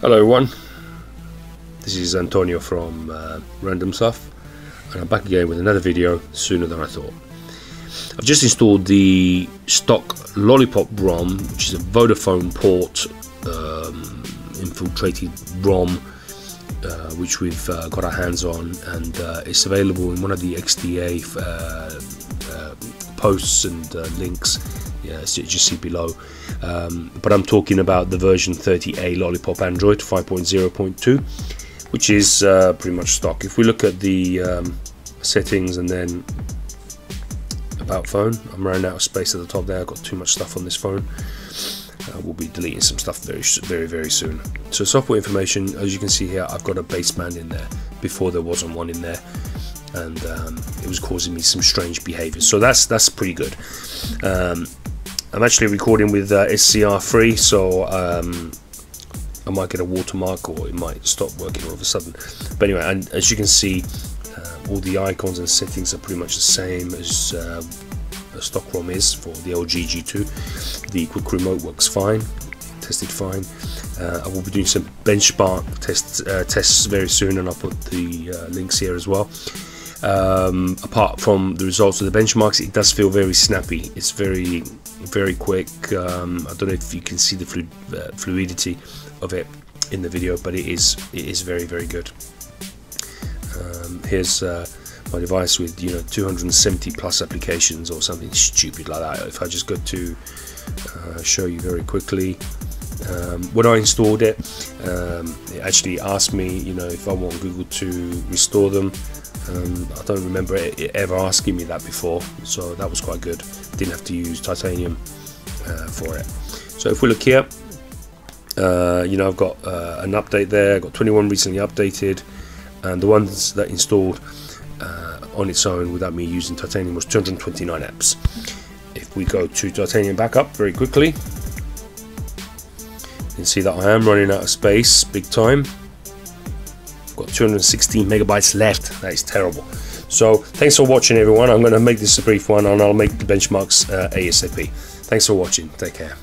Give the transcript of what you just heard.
Hello everyone, this is Antonio from uh, Random Stuff and I'm back again with another video sooner than I thought. I've just installed the stock Lollipop ROM which is a Vodafone port um, infiltrated ROM uh, which we've uh, got our hands on and uh, it's available in one of the XDA uh, uh, posts and links yeah, as you see below um, but I'm talking about the version 30A Lollipop Android 5.0.2 which is pretty much stock. If we look at the um, settings and then about phone I'm running out of space at the top there. I've got too much stuff on this phone. Uh, we'll be deleting some stuff very very very soon. So software information as you can see here I've got a baseband in there. Before there wasn't one in there. And um, it was causing me some strange behavior so that's that's pretty good. Um, I'm actually recording with uh, SCR free so um, I might get a watermark or it might stop working all of a sudden but anyway and as you can see uh, all the icons and settings are pretty much the same as uh, stock ROM is for the LG G2. The quick remote works fine, tested fine. Uh, I will be doing some benchmark tests, uh, tests very soon, and I'll put the uh, links here as well. Um, apart from the results of the benchmarks, it does feel very snappy. It's very, very quick. Um, I don't know if you can see the flu uh, fluidity of it in the video, but it is it is very, very good. Um, here's uh, my device with you know 270 plus applications or something stupid like that if I just go to uh, show you very quickly um, when I installed it um, it actually asked me you know if I want Google to restore them. Um, I don't remember it, it ever asking me that before so that was quite good. Didn't have to use titanium uh, for it. So if we look here uh, you know I've got uh, an update there. I've got 21 recently updated and the ones that installed uh, on its own without me using titanium was 229 apps. If we go to titanium backup very quickly can see that I am running out of space big time. I've got 216 megabytes left. That is terrible. So thanks for watching everyone. I'm going to make this a brief one and I'll make the benchmarks uh, ASAP thanks for watching. Take care